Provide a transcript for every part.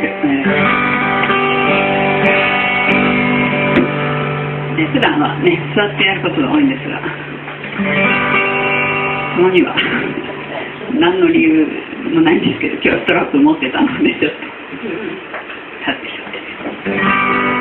で普段はね、座ってやることが多いんですが、そのには何の理由もないんですけど、今日はストラップ持ってたので、ちょっと立ってしまって。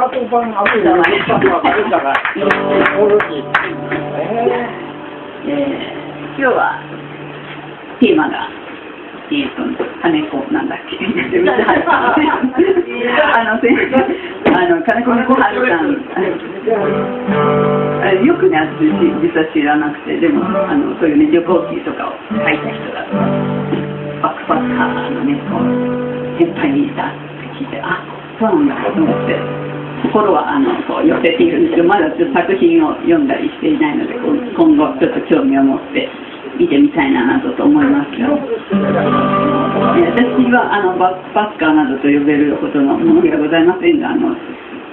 高とばんあるじゃないですか。あるじゃない。ええー今日はテーマが、えー、と金子なんだっけあのせあの金子の小春さんよくね私実は知らなくてでもあのそういうね旅行記とかを書いた人だバックパッカーのねこう先輩にいたって聞いてあそうなんだと思って心はあのこう寄せているんですけどまだちょっと作品を読んだりしていないので今後ちょっと興味を持って見てみたいななどと思いますが、え私はあのバックパッカーなどと呼べるほどのものではございませんがあの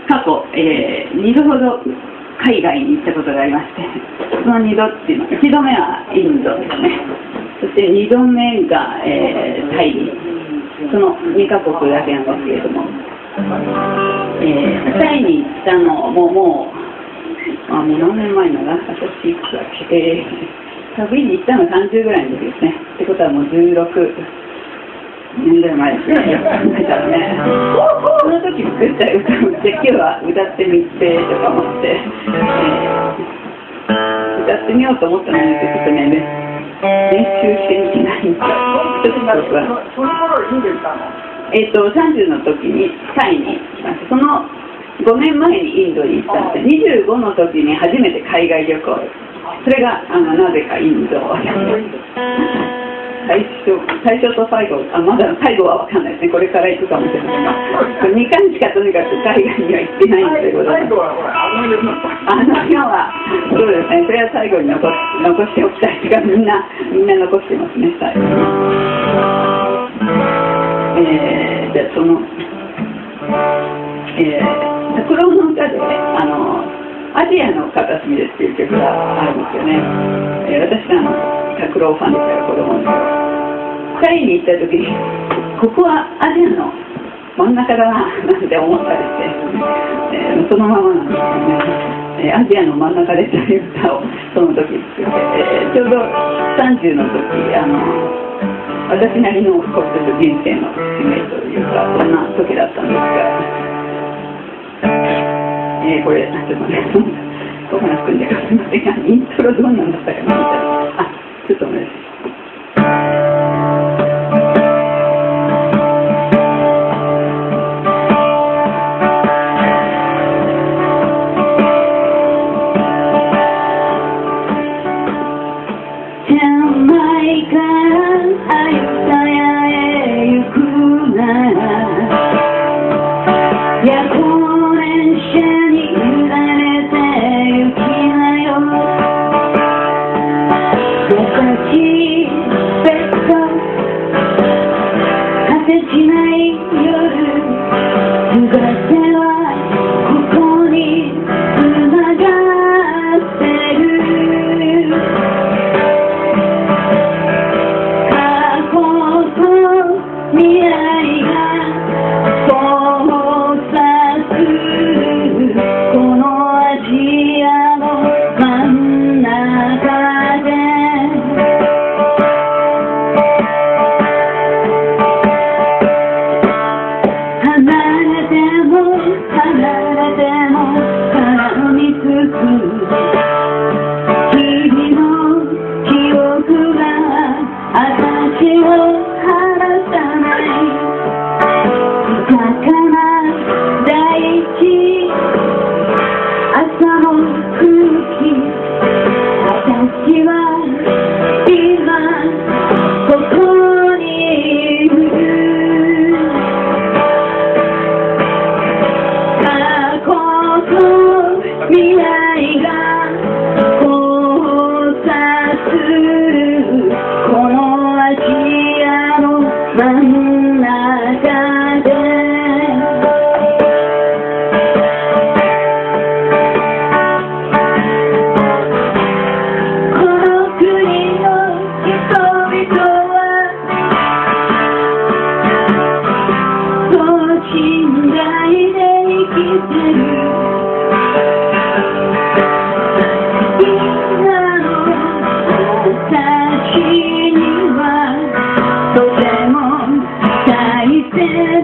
過去、え2度ほど海外に行ったことがありましてその2度っていうのは1度目はインドですね。そして2度目が、えータイ。にその2カ国だけなんですけれども、えータイに行ったのももう、あ、もう何年前なの私いくつだっけ、えー、旅に行ったの30ぐらいの時ですね。ってことはもう16年ぐらい前ですね。よく考えたらねその時作った歌をで今日は歌ってみてとか思って、えー歌ってみようと思ったのにちょっとね練習してみてないんで。すよその頃インド行ったの？えっと30の時にタイに来ましたその5年前にインドに行ったんです25の時に初めて海外旅行。それがあのなぜかインド。最初最初と最後あまだ最後は分かんないですね。これから行くかもしれませんが。2回しかとにかく海外には行ってないんでございます。最後はほら、あの世はそうですね。それは最後に残残しておきたいというかみんなみんな残してますね。最後。にえー、じゃそのえー、拓郎の歌であのアジアの片隅でっていう曲があるんですよね、えー、私があの拓郎ファンですから子供の頃タイに行った時にここはアジアの真ん中だななんて思ったりして、えー、そのままなんですよね、えー、アジアの真ん中でという歌をその時作って、えー、ちょうど30の時あの私なりのこう人生の夢というかそんな時だったんですがえー、これ、ちょっと待って、小話くんですみませんが、イントロどうなんだったかなみたいな。あ、ちょっと Boca 私は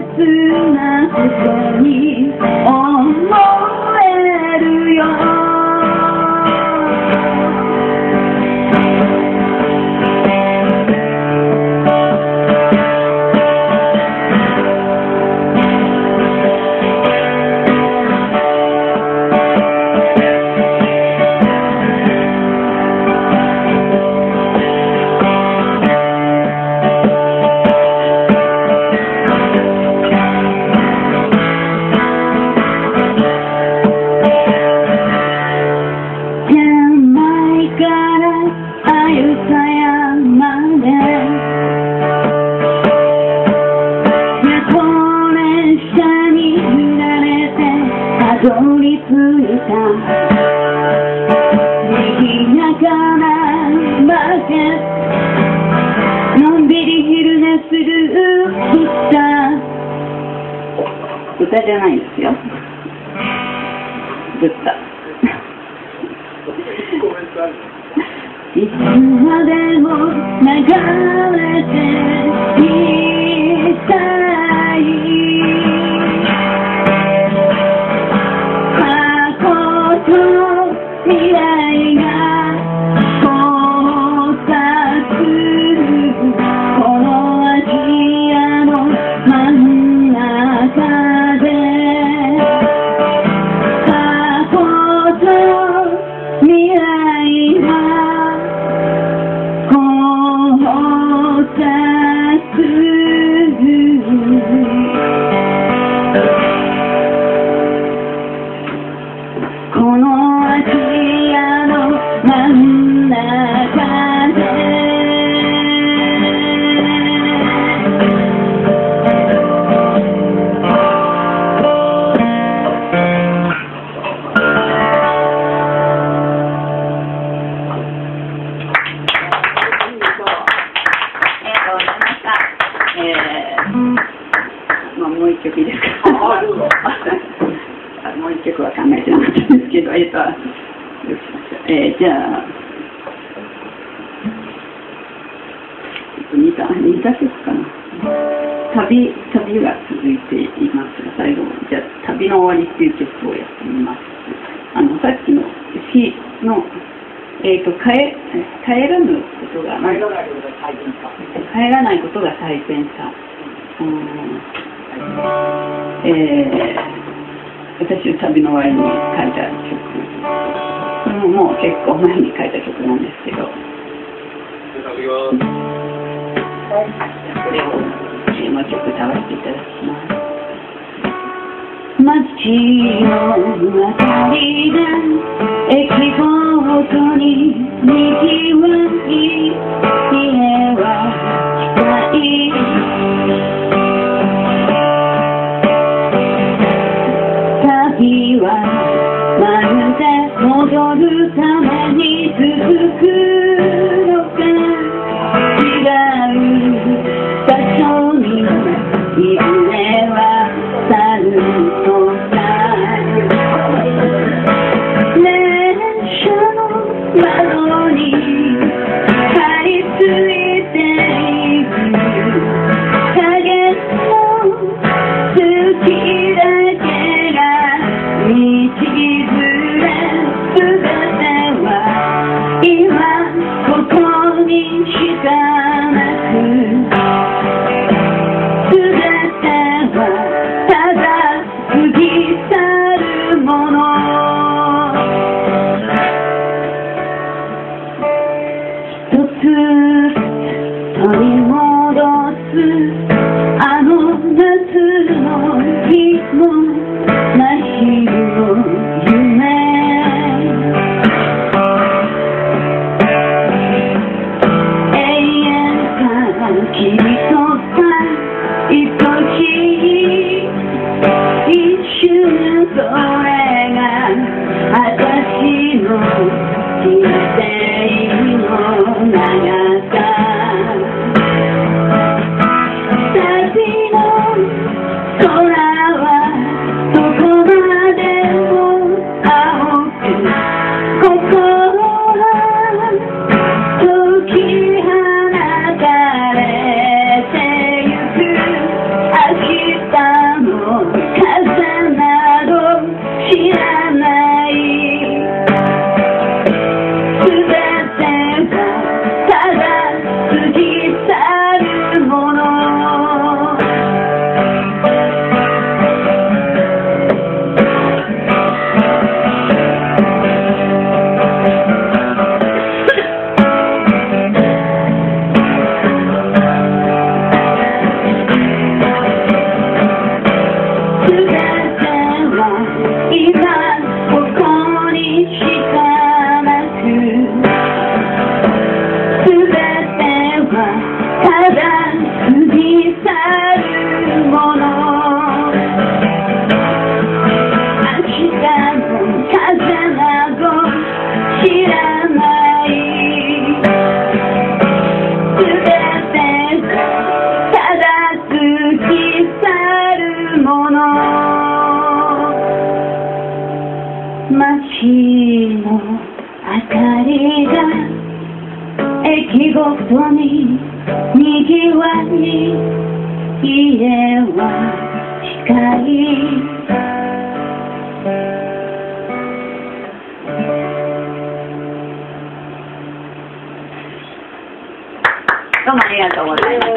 待って。豚じゃないんですよ。ブッダ。いつまでも流れていたいあもう一曲は考えてなかったんですけど、えっと、えー、じゃあ、えっと、似た、似た曲かな。旅、旅が続いていますが、最後、じゃあ、旅の終わりっていう曲をやってみます。あの、さっきの詩の、えっ、と、帰、帰らぬことが、入らないことが大変か。帰らないことが大変さ。うんえー私の旅の終わりに書いた曲。これももう結構前に書いた曲なんですけど、これをテーマ曲歌わせていただきます。街の明かりが駅ごとに賑わい家は戻るために。取り戻す。あの夏の日の真昼の夢。永遠から切り取った愛しい一瞬それが私の人生。の街の明かりが駅ごとににぎわい家は近いどうもありがとうございました